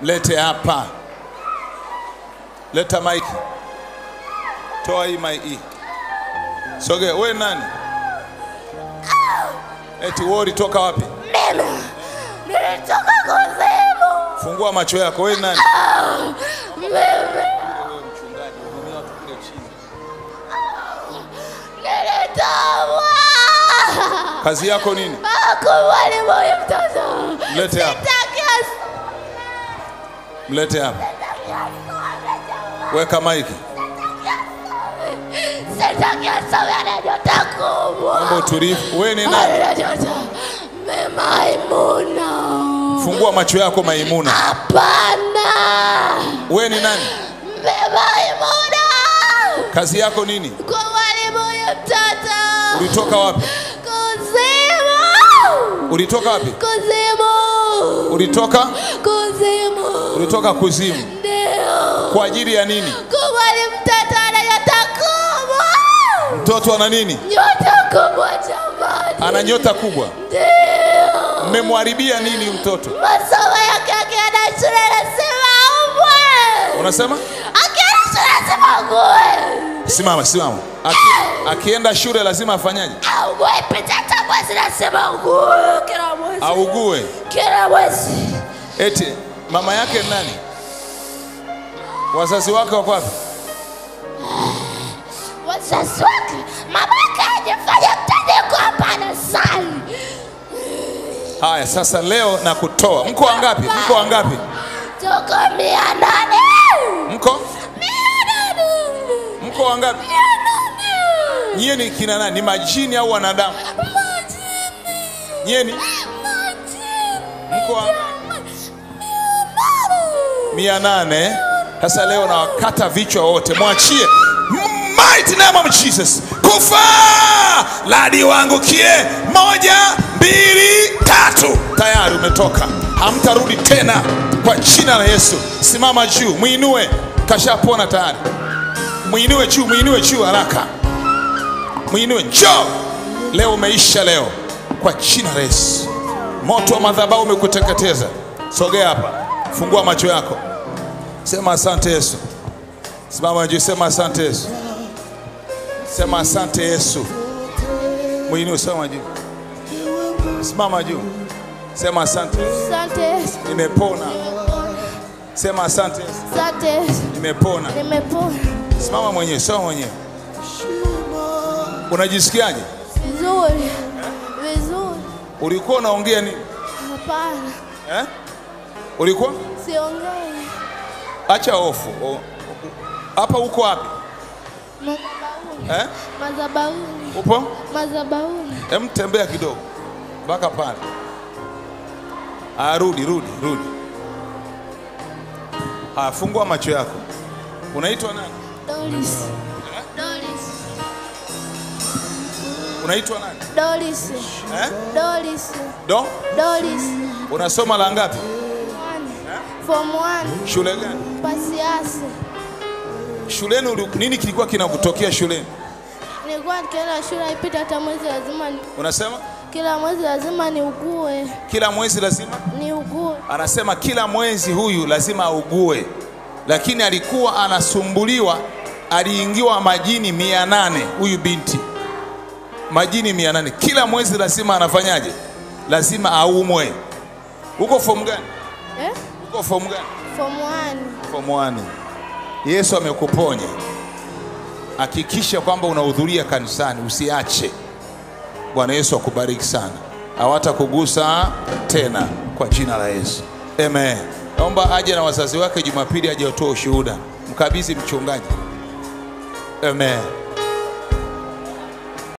Mlete hapa, leta maiki, toa hii maiki, soge. We nani? Eti wewe ulitoka wapi? Mimi nilitoka kuzimu. Fungua macho yako. We nani? Mimi. Kazi yako nini? Kumwalimu huyu mtoto. Mlete hapa, mlete hapa, weka maiki. Mambo ni nani? Maimuna. Fungua macho yako Maimuna. Hapana. We ni nani? Maimuna. Kazi yako nini? Kwa mwalimu tata. Ulitoka wapi? Kuzimu. Ulitoka wapi? Kuzimu. Ulitoka Kuzimu. Ulitoka kuzimu. Ndio. Kwa ajili ya nini? Mwalimu mtoto ana nyota kubwa. Mtoto ana nini? Nyota kubwa jamani. Ana nyota kubwa. Ndio. Mmemharibia nini mtoto? Masomo yake akienda shule lazima umwe Unasema? Akienda shule lazima aumwe. Simama, simama. Aki, akienda shule lazima afanyaje? Aumwe pita mwezi lazima aumwe. Kila mwezi. Augue. Kila mwezi. Eti mama yake ni nani? Wazazi wake wako wapi? Wazazi wake mama yake hajafanya mtandiko hapa anasali. Haya, sasa leo na kutoa. Mko wangapi? Mko wangapi? Tuko mia nane. Mko Mia nane. mko wangapi? Mia nane. Nyie ni kina nani? Ni majini au wanadamu? Majini. Nyie ni Majini. mko wangapi? Mia nane. Sasa leo nawakata vichwa wote, mwachie mighty name of Jesus. Kufa ladi wangu kie, moja mbili tatu, tayari umetoka, hamtarudi tena kwa jina la Yesu. Simama juu, mwinue, kashapona tayari. Mwinue juu, mwinue juu haraka, mwinue, njoo. Leo umeisha leo kwa jina la Yesu. Moto wa madhabahu umekuteketeza. Sogea hapa, fungua macho yako, sema asante Yesu. Simama juu, sema asante Yesu, sema asante Yesu. Mwini usema juu, simama juu, sema asante Asante Yesu. nimepona. Sema asante Yesu, Asante Yesu. nimepona. Nimepona Simama mwenyewe, sema mwenyewe. Unajisikiaje? vizuri vizuri. Ulikuwa unaongea nini Hapana, eh? Ulikuwa siongei. Acha hofu. Hapa uko wapi Madhabahuni, eh? madhabahuni, Upo? madhabahuni. Hem, tembea kidogo mpaka pale. Ah, rudi rudi rudi. Ah, fungua macho yako. Unaitwa nani? Doris, Doris, Unaitwa nani? Doris, Eh? Doris, Do? Doris. Unasoma la ngapi? Form 1. Shule gani? Pasiasi. Shuleni nini kilikuwa kinakutokea shuleni? Nilikuwa nikienda shule ipita hata mwezi lazima ni, Unasema kila mwezi lazima niugue, kila mwezi lazima niugue. anasema kila mwezi huyu lazima augue, lakini alikuwa anasumbuliwa, aliingiwa majini mia nane huyu binti, majini mia nane kila mwezi lazima anafanyaje? Lazima aumwe. Uko fomu gani? Eh? Uko form gani? Form 1. Form 1. Yesu amekuponya. Hakikisha kwamba unahudhuria kanisani, usiache. Bwana Yesu akubariki sana, hawatakugusa tena kwa jina la Yesu, amen. Naomba aje na wazazi wake Jumapili, aje atoe ushuhuda, mkabidhi mchungaji, amen.